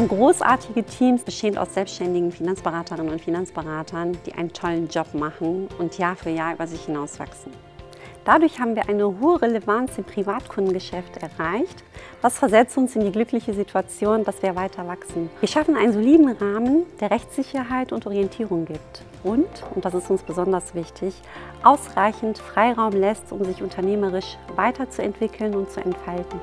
Haben großartige Teams, bestehend aus selbstständigen Finanzberaterinnen und Finanzberatern, die einen tollen Job machen und Jahr für Jahr über sich hinauswachsen. Dadurch haben wir eine hohe Relevanz im Privatkundengeschäft erreicht. Das versetzt uns in die glückliche Situation, dass wir weiter wachsen. Wir schaffen einen soliden Rahmen, der Rechtssicherheit und Orientierung gibt. Und, und das ist uns besonders wichtig, ausreichend Freiraum lässt, um sich unternehmerisch weiterzuentwickeln und zu entfalten.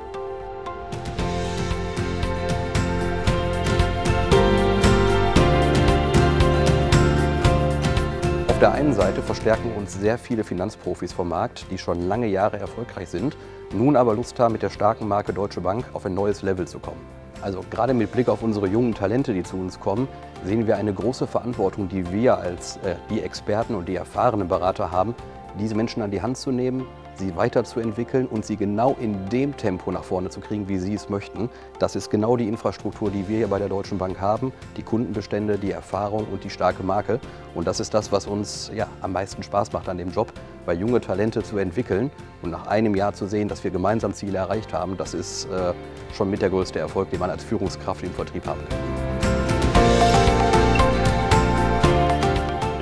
Auf der einen Seite verstärken uns sehr viele Finanzprofis vom Markt, die schon lange Jahre erfolgreich sind, nun aber Lust haben, mit der starken Marke Deutsche Bank auf ein neues Level zu kommen. Also gerade mit Blick auf unsere jungen Talente, die zu uns kommen, sehen wir eine große Verantwortung, die wir als äh, die Experten und die erfahrenen Berater haben, diese Menschen an die Hand zu nehmen, sie weiterzuentwickeln und sie genau in dem Tempo nach vorne zu kriegen, wie sie es möchten. Das ist genau die Infrastruktur, die wir hier bei der Deutschen Bank haben, die Kundenbestände, die Erfahrung und die starke Marke. Und das ist das, was uns ja, am meisten Spaß macht an dem Job, weil junge Talente zu entwickeln und nach einem Jahr zu sehen, dass wir gemeinsam Ziele erreicht haben, das ist äh, schon mit der größte Erfolg, den man als Führungskraft im Vertrieb haben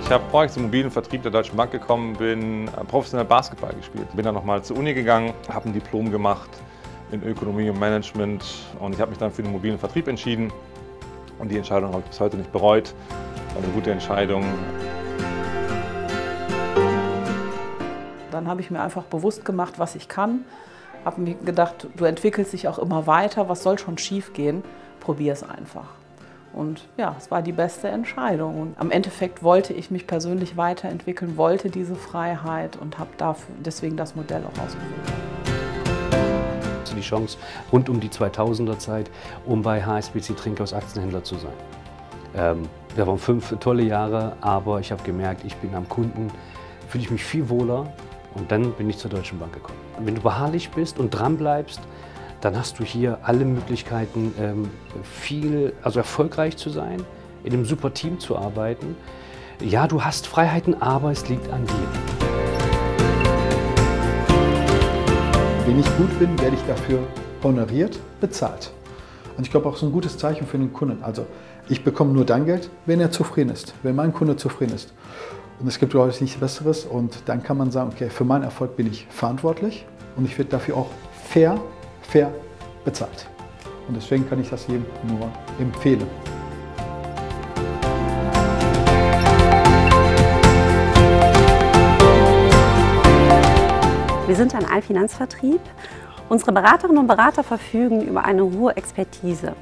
Ich habe vorher zum mobilen Vertrieb der Deutschen Bank gekommen, bin professionell Basketball gespielt. Bin dann nochmal zur Uni gegangen, habe ein Diplom gemacht in Ökonomie und Management und ich habe mich dann für den mobilen Vertrieb entschieden. Und die Entscheidung habe ich bis heute nicht bereut. War eine gute Entscheidung. Dann habe ich mir einfach bewusst gemacht, was ich kann. Habe mir gedacht, du entwickelst dich auch immer weiter, was soll schon schief gehen? Probier es einfach. Und ja, es war die beste Entscheidung. Und am Endeffekt wollte ich mich persönlich weiterentwickeln, wollte diese Freiheit und habe deswegen das Modell auch ausgewählt. Die Chance rund um die 2000er Zeit, um bei HSBC Trinkhaus Aktienhändler zu sein. Ähm, wir waren fünf tolle Jahre, aber ich habe gemerkt, ich bin am Kunden, fühle ich mich viel wohler und dann bin ich zur Deutschen Bank gekommen. Wenn du beharrlich bist und dran bleibst, dann hast du hier alle Möglichkeiten, ähm, viel, also erfolgreich zu sein, in einem super Team zu arbeiten. Ja, du hast Freiheiten, aber es liegt an dir. Wenn ich gut bin, werde ich dafür honoriert, bezahlt. Und ich glaube auch so ein gutes Zeichen für den Kunden. Also ich bekomme nur dann Geld, wenn er zufrieden ist, wenn mein Kunde zufrieden ist. Und es gibt, glaube ich, nichts Besseres. Und dann kann man sagen, okay, für meinen Erfolg bin ich verantwortlich und ich werde dafür auch fair fair bezahlt. Und deswegen kann ich das jedem nur empfehlen. Wir sind ein Allfinanzvertrieb. Unsere Beraterinnen und Berater verfügen über eine hohe Expertise.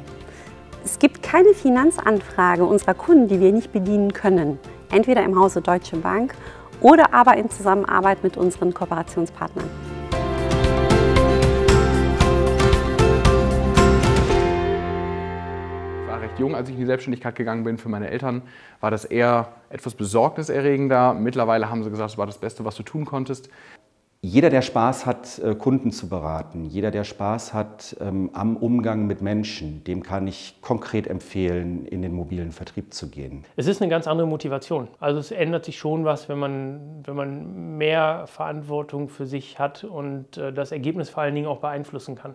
Es gibt keine Finanzanfrage unserer Kunden, die wir nicht bedienen können. Entweder im Hause Deutsche Bank oder aber in Zusammenarbeit mit unseren Kooperationspartnern. Recht jung, als ich in die Selbstständigkeit gegangen bin. Für meine Eltern war das eher etwas besorgniserregender. Mittlerweile haben sie gesagt, es war das Beste, was du tun konntest. Jeder, der Spaß hat, äh, Kunden zu beraten, jeder, der Spaß hat ähm, am Umgang mit Menschen, dem kann ich konkret empfehlen, in den mobilen Vertrieb zu gehen. Es ist eine ganz andere Motivation. Also es ändert sich schon was, wenn man, wenn man mehr Verantwortung für sich hat und äh, das Ergebnis vor allen Dingen auch beeinflussen kann.